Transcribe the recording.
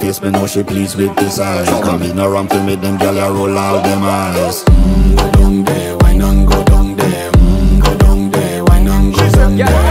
face, me know she pleased with this eyes. Come in around to make them gal I roll out them eyes. Mm, go down there, why not go down there? Mm, go down there, why not go down there?